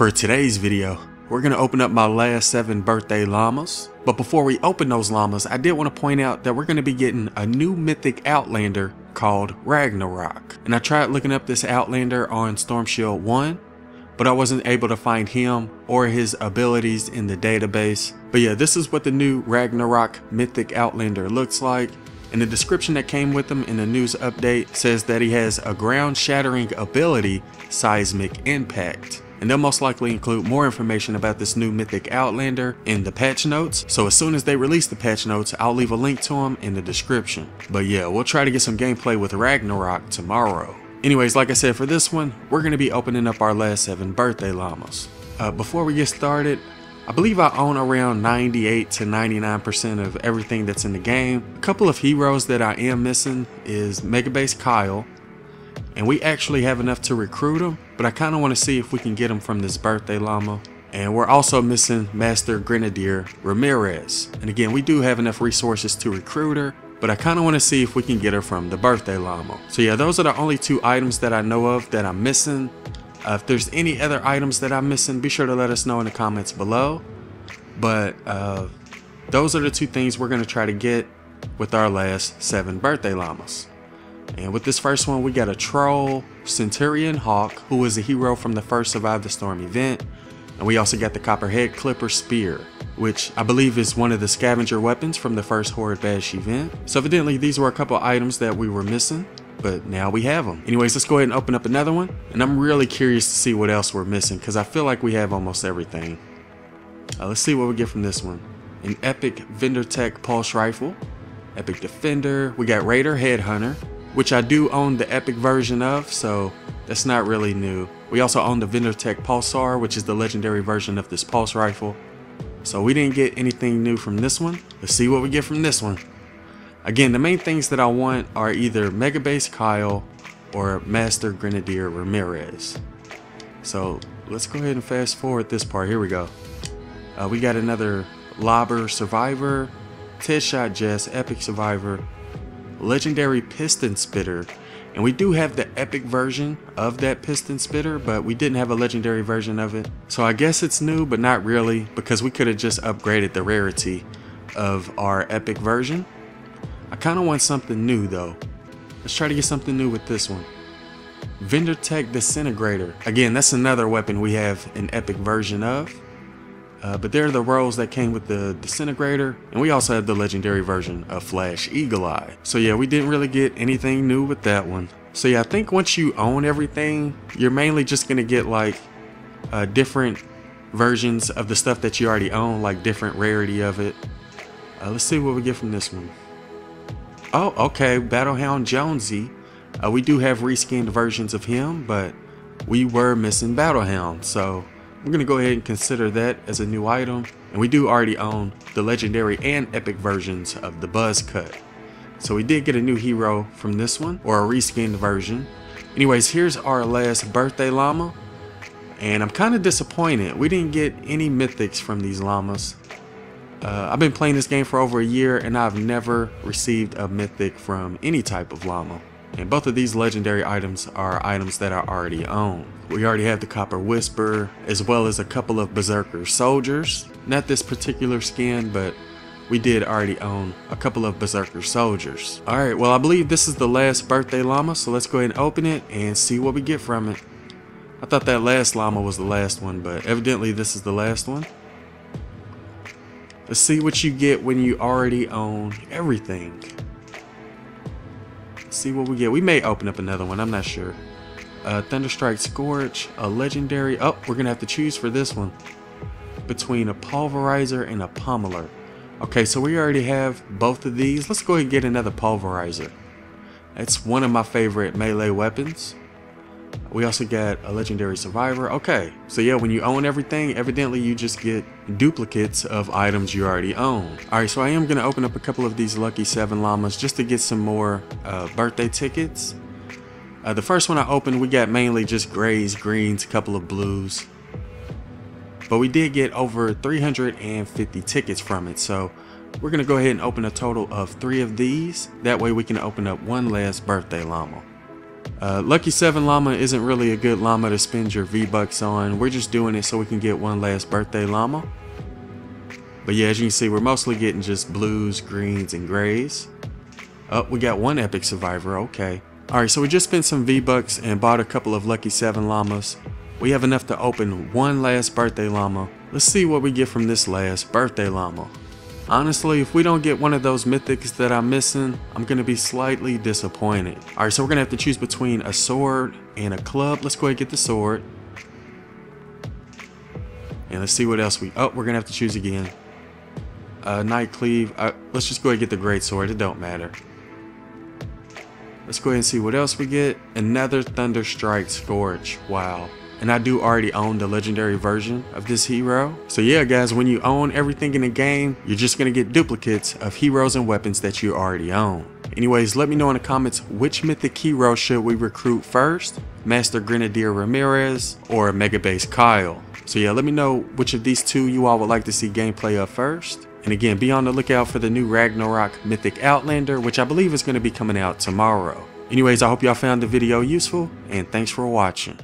For today's video, we're going to open up my last 7 birthday llamas. But before we open those llamas, I did want to point out that we're going to be getting a new mythic outlander called Ragnarok. And I tried looking up this outlander on Storm Shield 1, but I wasn't able to find him or his abilities in the database. But yeah, this is what the new Ragnarok mythic outlander looks like. And the description that came with him in the news update says that he has a ground shattering ability, Seismic Impact. And they'll most likely include more information about this new Mythic Outlander in the patch notes. So as soon as they release the patch notes, I'll leave a link to them in the description. But yeah, we'll try to get some gameplay with Ragnarok tomorrow. Anyways, like I said, for this one, we're going to be opening up our last 7 birthday llamas. Uh, before we get started, I believe I own around 98 to 99% of everything that's in the game. A couple of heroes that I am missing is Mega Base Kyle, and we actually have enough to recruit him, but I kind of want to see if we can get him from this birthday llama. And we're also missing Master Grenadier Ramirez. And again, we do have enough resources to recruit her, but I kind of want to see if we can get her from the birthday llama. So yeah, those are the only two items that I know of that I'm missing. Uh, if there's any other items that I'm missing, be sure to let us know in the comments below. But uh, those are the two things we're going to try to get with our last seven birthday llamas. And with this first one, we got a troll, Centurion Hawk, who is a hero from the first Survive the Storm event. And we also got the Copperhead Clipper Spear, which I believe is one of the scavenger weapons from the first Horde Bash event. So evidently these were a couple items that we were missing, but now we have them. Anyways, let's go ahead and open up another one. And I'm really curious to see what else we're missing because I feel like we have almost everything. Uh, let's see what we get from this one. An epic Vindertech Pulse Rifle, Epic Defender, we got Raider Headhunter, which I do own the Epic version of, so that's not really new. We also own the Vindertech Pulsar, which is the legendary version of this pulse rifle. So we didn't get anything new from this one. Let's see what we get from this one. Again, the main things that I want are either Megabase Kyle or Master Grenadier Ramirez. So let's go ahead and fast forward this part. Here we go. Uh, we got another Lobber Survivor, Shot Jess, Epic Survivor, Legendary Piston Spitter. And we do have the epic version of that piston spitter, but we didn't have a legendary version of it. So I guess it's new, but not really, because we could have just upgraded the rarity of our epic version. I kind of want something new though. Let's try to get something new with this one. Vindertech Disintegrator. Again, that's another weapon we have an epic version of. Uh, but they're the rolls that came with the Disintegrator, and we also have the legendary version of Flash Eagle Eye. So yeah, we didn't really get anything new with that one. So yeah, I think once you own everything, you're mainly just gonna get like uh, different versions of the stuff that you already own, like different rarity of it. Uh, let's see what we get from this one. Oh, okay, Battlehound Jonesy. Uh, we do have reskinned versions of him, but we were missing Battlehound, so we're going to go ahead and consider that as a new item. And we do already own the legendary and epic versions of the Buzz Cut. So we did get a new hero from this one, or a reskinned version. Anyways, here's our last birthday llama. And I'm kind of disappointed. We didn't get any mythics from these llamas. Uh, I've been playing this game for over a year and I've never received a mythic from any type of llama. And both of these legendary items are items that I already own. We already have the Copper Whisper, as well as a couple of Berserker Soldiers. Not this particular skin, but we did already own a couple of Berserker Soldiers. Alright, well I believe this is the last birthday llama, so let's go ahead and open it and see what we get from it. I thought that last llama was the last one, but evidently this is the last one. Let's see what you get when you already own everything see what we get. We may open up another one. I'm not sure. Uh, Thunderstrike Scorch, a legendary. Oh, we're going to have to choose for this one. Between a Pulverizer and a pommeler. Okay, so we already have both of these. Let's go ahead and get another Pulverizer. That's one of my favorite melee weapons. We also got a legendary survivor. Okay, so yeah, when you own everything, evidently you just get duplicates of items you already own. All right, so I am gonna open up a couple of these Lucky 7 Llamas just to get some more uh, birthday tickets. Uh, the first one I opened, we got mainly just grays, greens, a couple of blues. But we did get over 350 tickets from it, so we're gonna go ahead and open a total of three of these. That way we can open up one last birthday llama. Uh, Lucky 7 Llama isn't really a good llama to spend your V-Bucks on. We're just doing it so we can get one last birthday llama. But yeah, as you can see, we're mostly getting just blues, greens, and grays. Oh, we got one epic survivor, okay. Alright, so we just spent some V-Bucks and bought a couple of Lucky 7 llamas. We have enough to open one last birthday llama. Let's see what we get from this last birthday llama. Honestly, if we don't get one of those mythics that I'm missing, I'm going to be slightly disappointed. Alright, so we're going to have to choose between a sword and a club. Let's go ahead and get the sword. And let's see what else we... Oh, we're going to have to choose again. Uh, Knight Cleave. Uh, let's just go ahead and get the Great Sword. It don't matter. Let's go ahead and see what else we get. Another Thunderstrike Scourge. Wow and I do already own the legendary version of this hero. So yeah guys, when you own everything in the game, you're just gonna get duplicates of heroes and weapons that you already own. Anyways, let me know in the comments which mythic hero should we recruit first, Master Grenadier Ramirez or Mega Base Kyle. So yeah, let me know which of these two you all would like to see gameplay of first. And again, be on the lookout for the new Ragnarok Mythic Outlander, which I believe is going to be coming out tomorrow. Anyways, I hope y'all found the video useful, and thanks for watching.